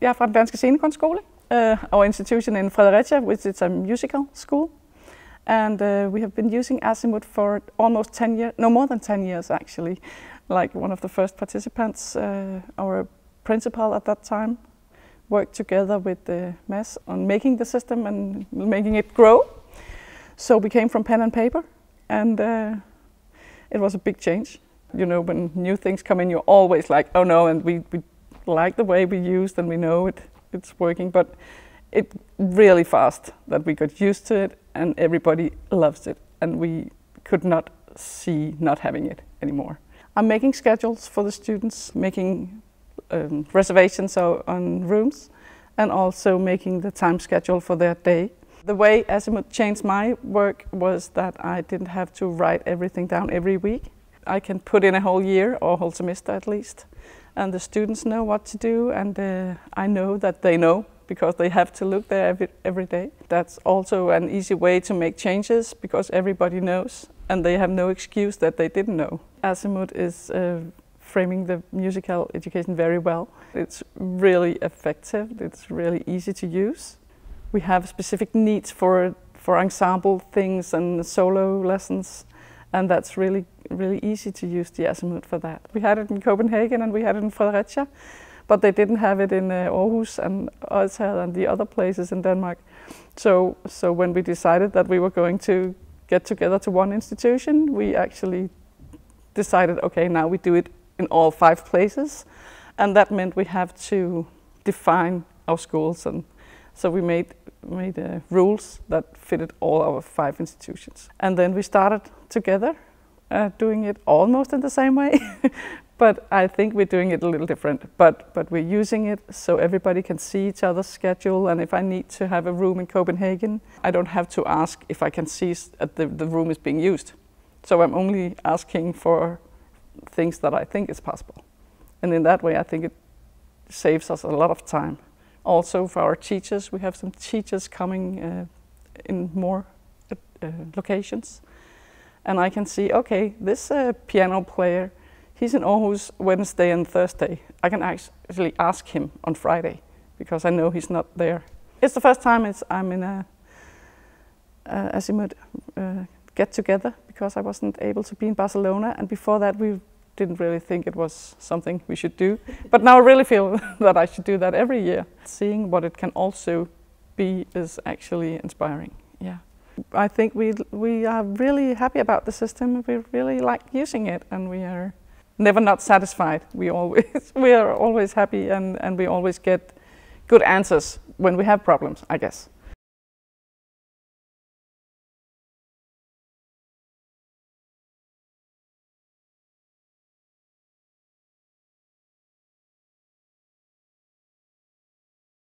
Jeg er fra den danske scenekunstskole, uh, our institution in Fredericia, which is a musical school. And uh, we have been using ASIMUT for almost 10 years, no more than 10 years actually. Like one of the first participants, uh, our principal at that time, worked together with the MES on making the system and making it grow. So we came from pen and paper, and uh, it was a big change. You know, when new things come in, you're always like, oh no, and we, we like the way we used and we know it, it's working, but it really fast that we got used to it and everybody loves it and we could not see not having it anymore. I'm making schedules for the students, making um, reservations on rooms and also making the time schedule for their day. The way ASIMUT changed my work was that I didn't have to write everything down every week. I can put in a whole year or a whole semester at least. And the students know what to do and uh, I know that they know because they have to look there every, every day. That's also an easy way to make changes because everybody knows and they have no excuse that they didn't know. ASIMUT is uh, framing the musical education very well. It's really effective, it's really easy to use. We have specific needs for, for ensemble things and solo lessons and that's really, really easy to use the ASIMUT for that. We had it in Copenhagen and we had it in Fredericia, but they didn't have it in uh, Aarhus and Odsherred and the other places in Denmark. So, so when we decided that we were going to get together to one institution, we actually decided, okay, now we do it in all five places. And that meant we have to define our schools. And so we made, made uh, rules that fitted all our five institutions. And then we started together uh, doing it almost in the same way. but I think we're doing it a little different. But, but we're using it so everybody can see each other's schedule. And if I need to have a room in Copenhagen, I don't have to ask if I can see that the, the room is being used. So I'm only asking for things that I think is possible. And in that way, I think it saves us a lot of time. Also for our teachers, we have some teachers coming uh, in more uh, locations. And I can see, okay, this uh, piano player, he's in Aarhus Wednesday and Thursday. I can actually ask him on Friday because I know he's not there. It's the first time I'm in a, uh, ASIMUT uh, get together because I wasn't able to be in Barcelona. And before that, we didn't really think it was something we should do. But now I really feel that I should do that every year. Seeing what it can also be is actually inspiring. I think we, we are really happy about the system. We really like using it and we are never not satisfied. We, always, we are always happy and, and we always get good answers when we have problems, I guess.